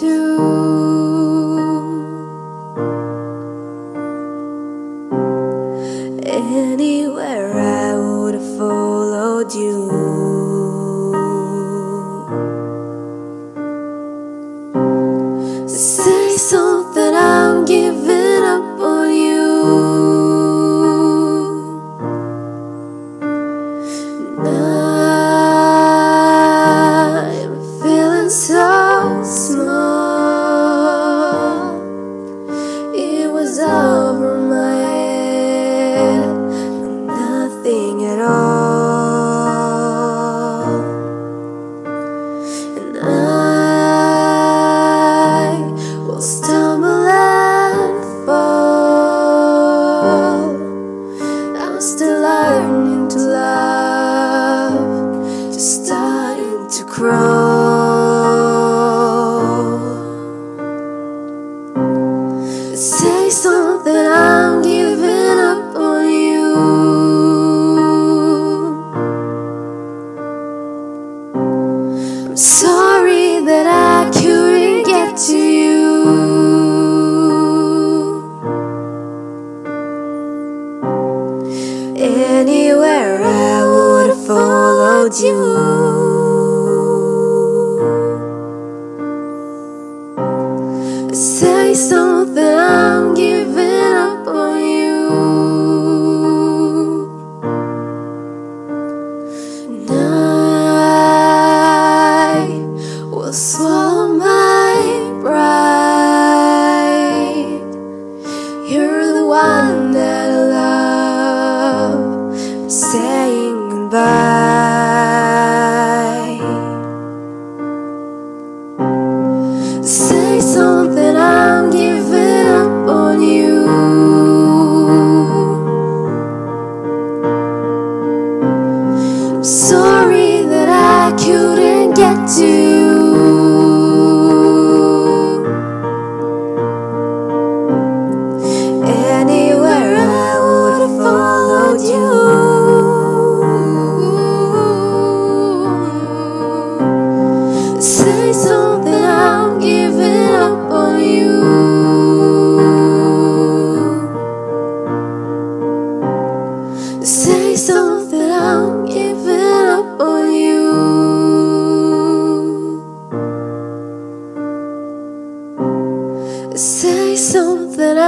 to. Anywhere I would have followed you. Say something, I'm giving up on you. I'm sorry that I couldn't get to you. Anywhere I would have followed you. Say something, I'm giving up on you. And I will swallow my pride. You're the one that I love. Saying goodbye. I'm sorry that I couldn't get to you. Anywhere I would have followed you. Say something, I'm giving up on you. Say something, Say something,